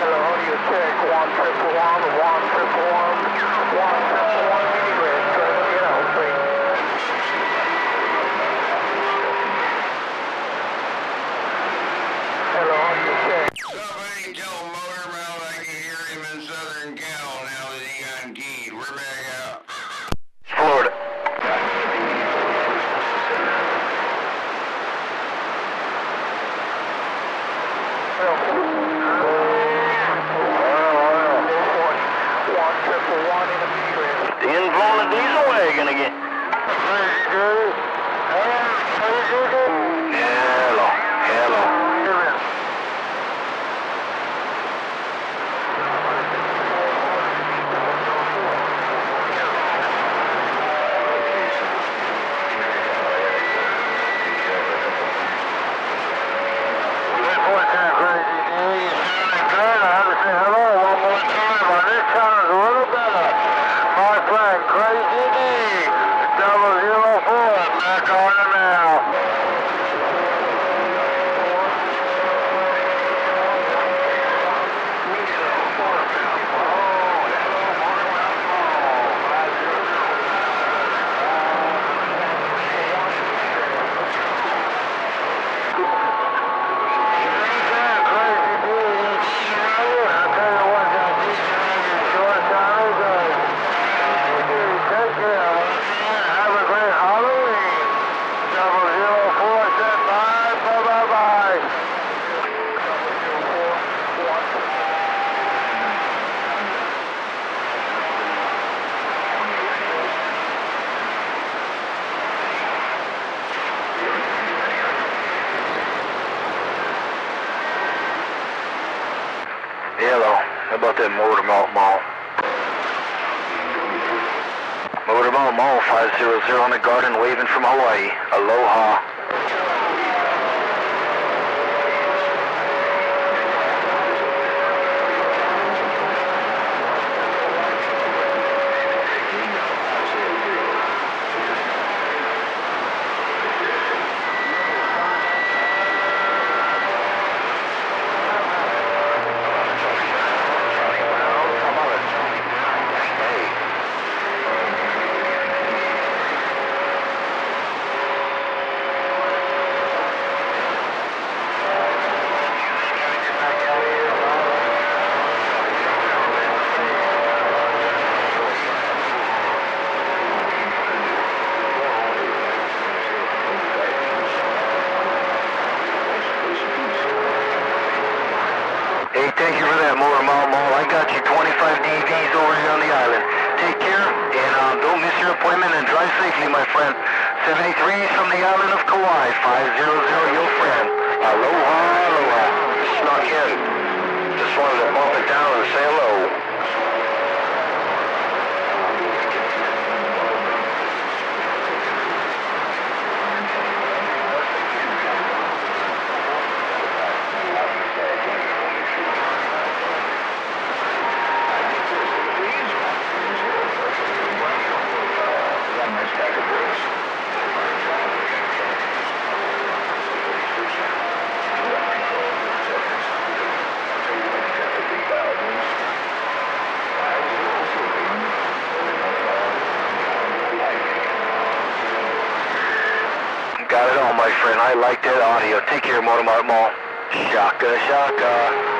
check. One triple one, one triple one, one triple one. Try to get out, please. Hello, you check. Somebody Crazy Hello. How about that Motormount Mall? Motormount Mall 500 on the garden waving from Hawaii. Aloha. 5DV's over here on the island. Take care, and uh, don't miss your appointment, and drive safely, my friend. 73 from the island of Kauai, 500, your friend. Aloha, aloha. Snuck in. Just wanted to... my friend. I like that audio. Take care, Motormart Mall. Shaka, shaka.